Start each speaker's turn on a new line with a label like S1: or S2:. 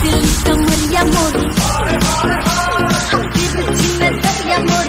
S1: Feliz amor y amor. Contigo si me amor.